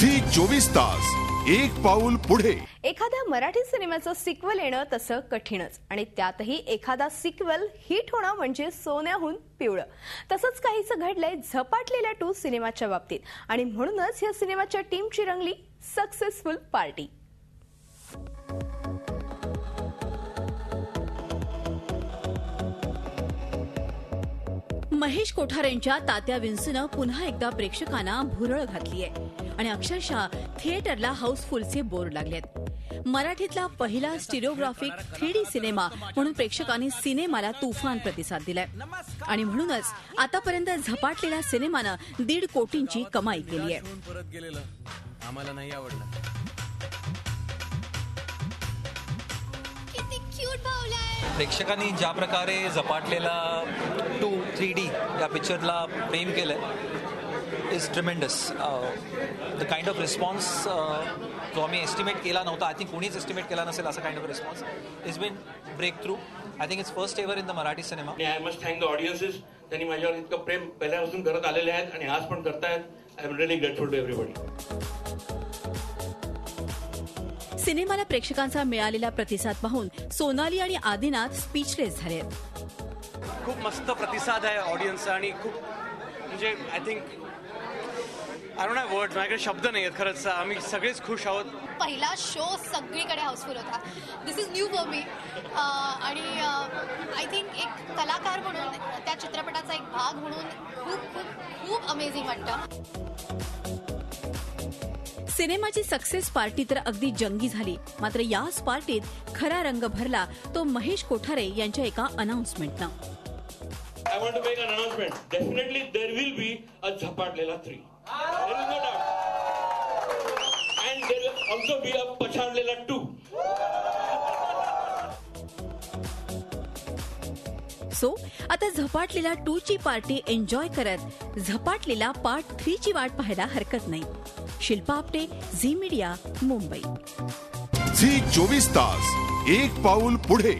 Zee चोवीस तास एक पाऊल पुढे. एखाद्या मराठी सिनेमाचं सिक्वल येणं तसं कठीणच. आणि त्यातही एखादा सिक्वल हिट होणं म्हणजे सोन्याहून पिवळं. तसंच काहीसं घडलंय झपाटलेल्या टू सिनेमाच्या बाबतीत. आणि म्हणूनच या सिनेमाच्या टीमची रंगली सक्सेसफुल पार्टी महेश कोठारेंच्या तात्या विन्सूनं पुन्हा एकदा प्रेक्षकांना भुरळ घातलीय. आणि अक्षरशः थिएटरला हाऊसफुलचे बोर्ड लागलेत. मराठीतला पहिला स्टिरिओग्राफिक थ्री डी सिनेमा म्हणून प्रेक्षकांनी सिनेमाला तुफान प्रतिसाद दिलाय. आणि म्हणूनच आतापर्यंत झपाटलेल्या सिनेमानं दीड कोटींची कमाई केली आहे आम्हाला नाही आवडलं. प्रेक्षकांनी ज्या प्रकारे झपाटलेला टू थ्री डी या पिक्चरला प्रेम केलं आहे is tremendous the kind of response जो आम्ही एस्टिमेट केला नव्हता. आय थिंक कोणीच एस्टिमेट केला नसेल असा kind of response is been breakthrough I think it's first ever in the Marathi cinema I must thank the audiences त्यांनी माझ्यावर इतकं प्रेम पहिल्यापासून करत आलेले आहेत आणि आज पण करतायत. I am really grateful to everybody सिनेमाला प्रेक्षकांचा मिळालेला प्रतिसाद पाहून सोनाली आणि आदिनाथ स्पीचलेस झालेत खूप मस्त प्रतिसाद आहे ऑडियन्सचा आणि खूप म्हणजे I think I don't have word माझ्याकडे शब्द नाही आहेत खरंच. आम्ही सगळेच खुश आहोत. पहिला शो सगळीकडे हाऊसफुल होता. This is new for me आणि आय थिंक एक कलाकार म्हणून त्या चित्रपटाचा एक भाग म्हणून खूप खूप खूप अमेझिंग वाटतं. सिनेमाची सक्सेस पार्टी तर अगदी जंगी झाली. मात्र याच पार्टीत खरा रंग भरला तो महेश कोठारे यांच्या एका अनाउन्समेंटनं I want to make an announcement definitely there will be a Zapatlela three there is no doubt and there also be a Pachadlela two so आता झपाटलेला टू ची पार्टी एन्जॉय करत झपाटलेला पार्ट थ्री ची वाट पाहायला हरकत नाही. Shilpa Apte Zee media Mumbai. Zee चोवीस तास एक पाऊल पुढे.